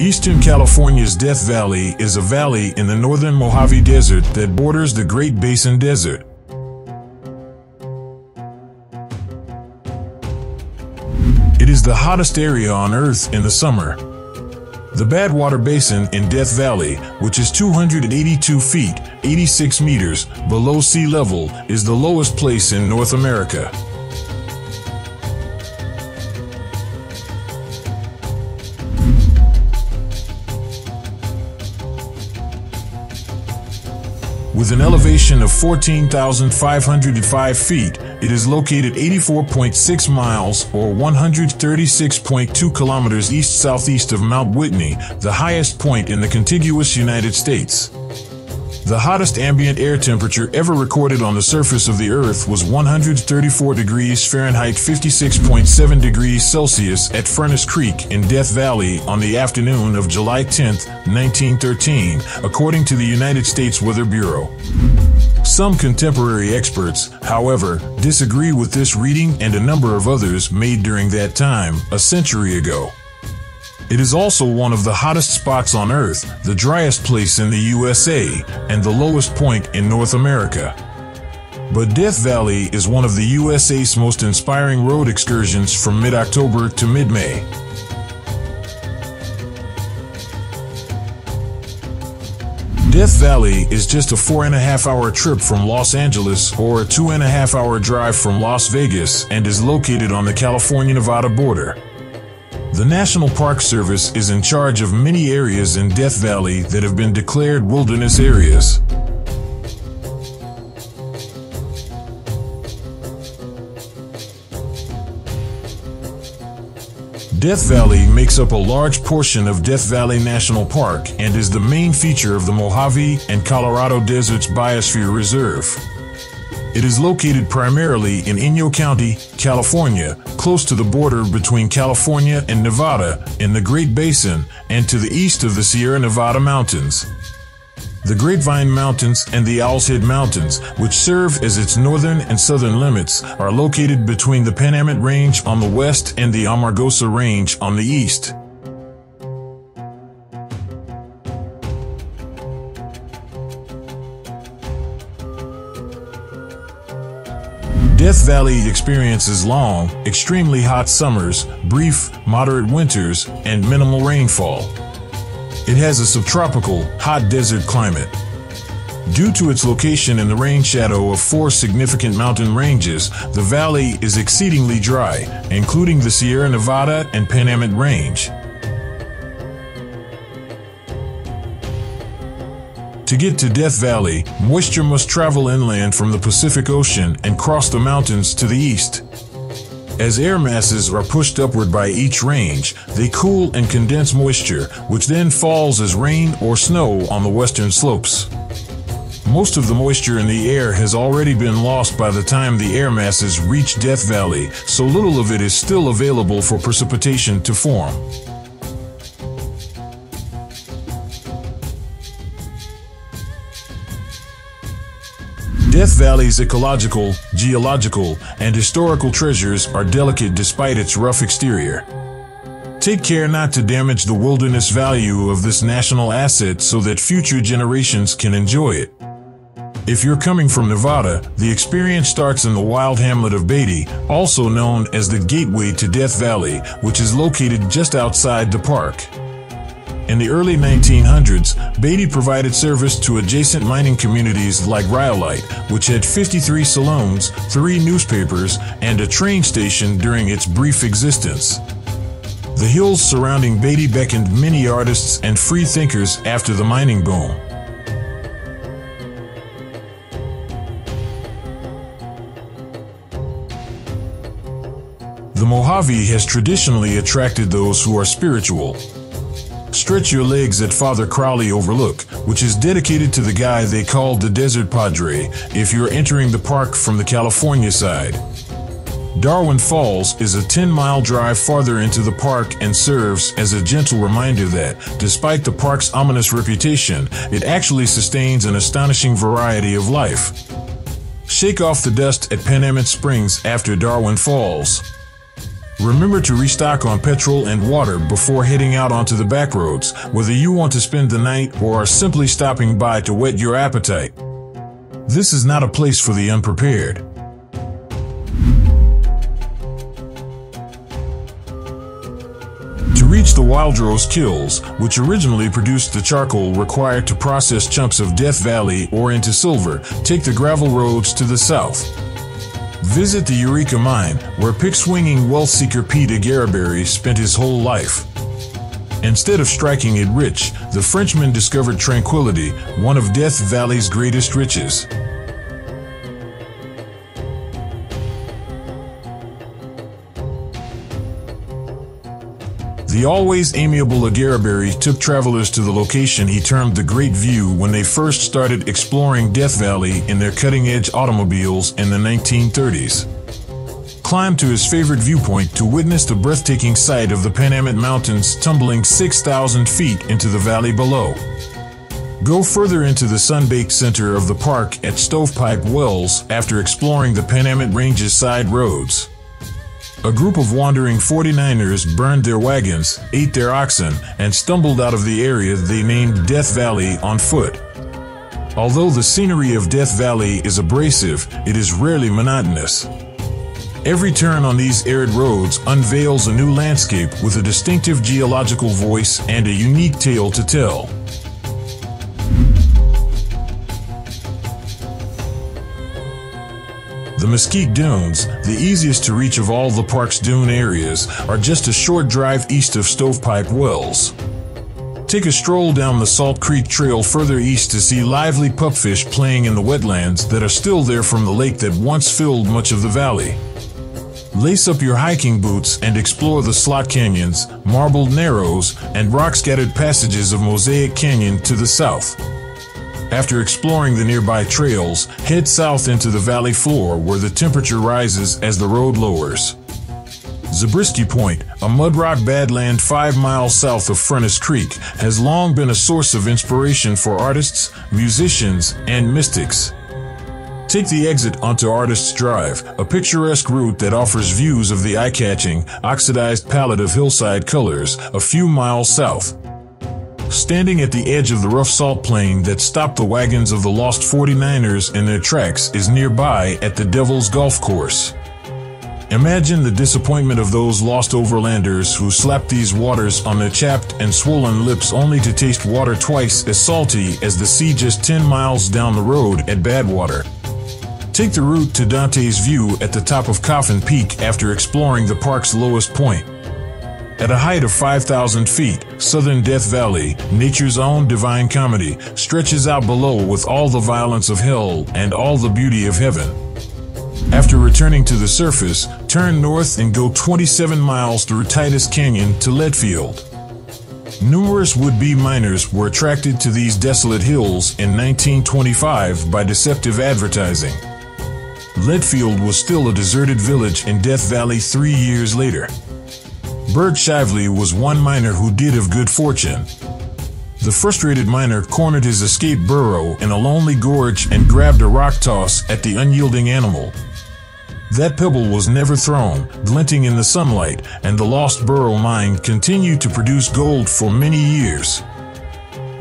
Eastern California's Death Valley is a valley in the northern Mojave Desert that borders the Great Basin Desert. It is the hottest area on Earth in the summer. The Badwater Basin in Death Valley, which is 282 feet, 86 meters below sea level, is the lowest place in North America. With an elevation of 14,505 feet, it is located 84.6 miles or 136.2 kilometers east-southeast of Mount Whitney, the highest point in the contiguous United States. The hottest ambient air temperature ever recorded on the surface of the Earth was 134 degrees Fahrenheit 56.7 degrees Celsius at Furnace Creek in Death Valley on the afternoon of July 10, 1913, according to the United States Weather Bureau. Some contemporary experts, however, disagree with this reading and a number of others made during that time, a century ago. It is also one of the hottest spots on Earth, the driest place in the USA, and the lowest point in North America. But Death Valley is one of the USA's most inspiring road excursions from mid-October to mid-May. Death Valley is just a four and a half hour trip from Los Angeles or a two and a half hour drive from Las Vegas and is located on the California-Nevada border. The National Park Service is in charge of many areas in Death Valley that have been declared wilderness areas. Death Valley makes up a large portion of Death Valley National Park and is the main feature of the Mojave and Colorado Deserts Biosphere Reserve. It is located primarily in Inyo County, California, close to the border between California and Nevada in the Great Basin and to the east of the Sierra Nevada Mountains. The Grapevine Mountains and the Owl's Head Mountains, which serve as its northern and southern limits, are located between the Panamint Range on the west and the Amargosa Range on the east. Death Valley experiences long, extremely hot summers, brief, moderate winters, and minimal rainfall. It has a subtropical, hot desert climate. Due to its location in the rain shadow of four significant mountain ranges, the valley is exceedingly dry, including the Sierra Nevada and Panamint Range. To get to Death Valley, moisture must travel inland from the Pacific Ocean and cross the mountains to the east. As air masses are pushed upward by each range, they cool and condense moisture, which then falls as rain or snow on the western slopes. Most of the moisture in the air has already been lost by the time the air masses reach Death Valley, so little of it is still available for precipitation to form. Death Valley's ecological, geological, and historical treasures are delicate despite its rough exterior. Take care not to damage the wilderness value of this national asset so that future generations can enjoy it. If you're coming from Nevada, the experience starts in the wild hamlet of Beatty, also known as the Gateway to Death Valley, which is located just outside the park. In the early 1900s, Beatty provided service to adjacent mining communities like Rhyolite, which had 53 saloons, three newspapers, and a train station during its brief existence. The hills surrounding Beatty beckoned many artists and free thinkers after the mining boom. The Mojave has traditionally attracted those who are spiritual. Stretch your legs at Father Crowley Overlook, which is dedicated to the guy they call the Desert Padre if you're entering the park from the California side. Darwin Falls is a 10 mile drive farther into the park and serves as a gentle reminder that, despite the park's ominous reputation, it actually sustains an astonishing variety of life. Shake off the dust at Panamint Springs after Darwin Falls. Remember to restock on petrol and water before heading out onto the back roads, whether you want to spend the night ore are simply stopping by to whet your appetite. This is not a place for the unprepared. To reach the Wildrose Kilns, which originally produced the charcoal required to process chunks of Death Valley or into silver, take the gravel roads to the south. Visit the Eureka Mine, where pick-swinging wealth seeker Pete Aguereberry spent his whole life. Instead of striking it rich, the Frenchman discovered tranquility, one of Death Valley's greatest riches. The always amiable Aguereberry took travelers to the location he termed the Great View when they first started exploring Death Valley in their cutting-edge automobiles in the 1930s. Climb to his favorite viewpoint to witness the breathtaking sight of the Panamint Mountains tumbling 6,000 feet into the valley below. Go further into the sun-baked center of the park at Stovepipe Wells after exploring the Panamint Range's side roads. A group of wandering 49ers burned their wagons, ate their oxen, and stumbled out of the area they named Death Valley on foot. Although the scenery of Death Valley is abrasive, it is rarely monotonous. Every turn on these arid roads unveils a new landscape with a distinctive geological voice and a unique tale to tell. Mesquite Dunes, the easiest to reach of all the park's dune areas, are just a short drive east of Stovepipe Wells. Take a stroll down the Salt Creek Trail further east to see lively pupfish playing in the wetlands that are still there from the lake that once filled much of the valley. Lace up your hiking boots and explore the slot canyons, marbled narrows, and rock-scattered passages of Mosaic Canyon to the south. After exploring the nearby trails, head south into the valley floor where the temperature rises as the road lowers. Zabriskie Point, a mudrock badland five miles south of Furnace Creek, has long been a source of inspiration for artists, musicians, and mystics. Take the exit onto Artists Drive, a picturesque route that offers views of the eye-catching, oxidized palette of hillside colors a few miles south. Standing at the edge of the rough salt plain that stopped the wagons of the lost 49ers in their tracks is nearby at the Devil's Golf Course. Imagine the disappointment of those lost overlanders who slapped these waters on their chapped and swollen lips only to taste water twice as salty as the sea just 10 miles down the road at Badwater. Take the route to Dante's View at the top of Coffin Peak after exploring the park's lowest point. At a height of 5,000 feet, southern Death Valley, nature's own divine comedy, stretches out below with all the violence of hell and all the beauty of heaven. After returning to the surface, turn north and go 27 miles through Titus Canyon to Leadfield. Numerous would-be miners were attracted to these desolate hills in 1925 by deceptive advertising. Leadfield was still a deserted village in Death Valley three years later. Bert Shively was one miner who did of good fortune. The frustrated miner cornered his escape burro in a lonely gorge and grabbed a rock toss at the unyielding animal. That pebble was never thrown, glinting in the sunlight, and the lost burro mine continued to produce gold for many years.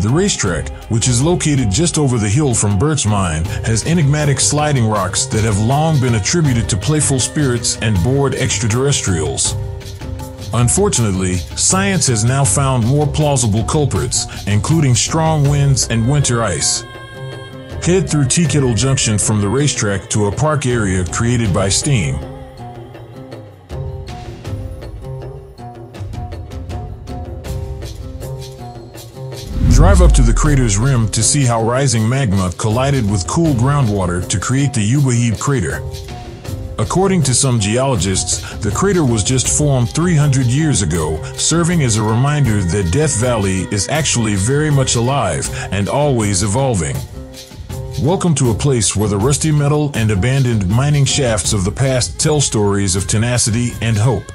The racetrack, which is located just over the hill from Bert's mine, has enigmatic sliding rocks that have long been attributed to playful spirits and bored extraterrestrials. Unfortunately, science has now found more plausible culprits, including strong winds and winter ice. Head through Tea Kettle Junction from the racetrack to a park area created by steam. Drive up to the crater's rim to see how rising magma collided with cool groundwater to create the Ubehebe crater. According to some geologists, the crater was just formed 300 years ago, serving as a reminder that Death Valley is actually very much alive and always evolving. Welcome to a place where the rusty metal and abandoned mining shafts of the past tell stories of tenacity and hope.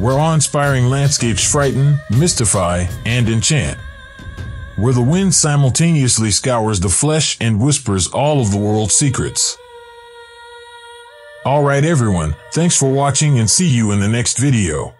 Where awe-inspiring landscapes frighten, mystify, and enchant. Where the wind simultaneously scours the flesh and whispers all of the world's secrets. Alright everyone, thanks for watching and see you in the next video.